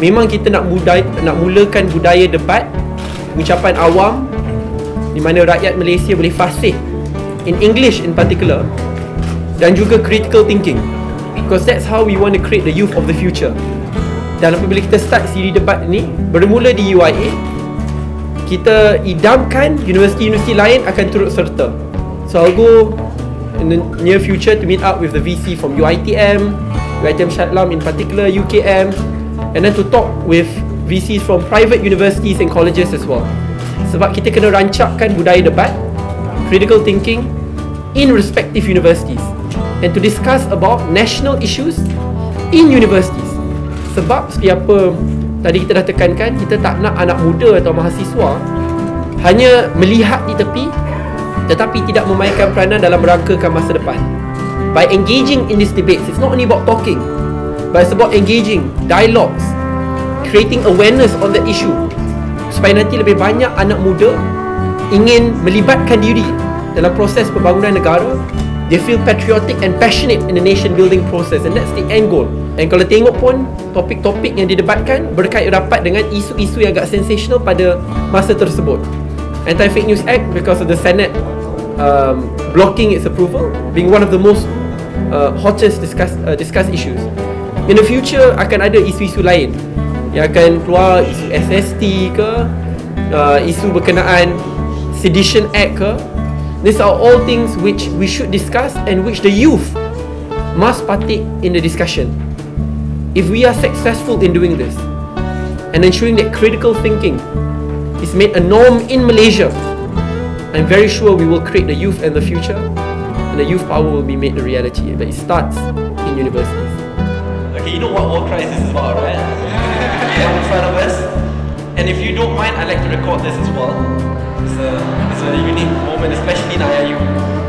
memang kita nak budaya, nak mulakan budaya debat ucapan awam di mana rakyat Malaysia boleh fasih in English in particular dan juga critical thinking. Because that's how we want to create the youth of the future. Dan apabila kita start siri debat ni bermula di UIA kita idamkan universiti-universiti lain akan turut serta. So I'll go in the near future to meet up with the VC from UITM UITM Shatlam in particular UKM and then to talk with VCs from private universities and colleges as well. Sebab kita kena rancakkan budaya debat critical thinking in respective universities and to discuss about national issues in universities. Sebab seperti apa tadi kita dah tekankan kita tak nak anak muda atau mahasiswa hanya melihat di tepi tetapi tidak memainkan peranan dalam merangkakan masa depan. By engaging in this debate it's not only about talking but it's about engaging dialogues creating awareness on the issue. Supaya nanti lebih banyak anak muda ingin melibatkan diri dalam proses pembangunan negara they feel patriotic and passionate in the nation building process and that's the end goal. And kalau tengok pun topik-topik yang didebatkan berkait rapat dengan isu-isu yang agak sensational pada masa tersebut. Anti-Fake News Act because of the Senate um, blocking its approval being one of the most uh, hottest discuss, uh, discussed issues in the future akan ada isu-isu lain yang akan keluar isu SST ke uh, isu berkenaan Sedition Act ke These are all things which we should discuss and which the youth must partake in the discussion. If we are successful in doing this and ensuring that critical thinking is made a norm in Malaysia, I'm very sure we will create the youth and the future and the youth power will be made a reality. But it starts in universities. Okay, you know what War Crisis is about, right? Yeah. in front of us. And if you don't mind, I'd like to record this as well. It's a, it's a unique moment, especially in IIU.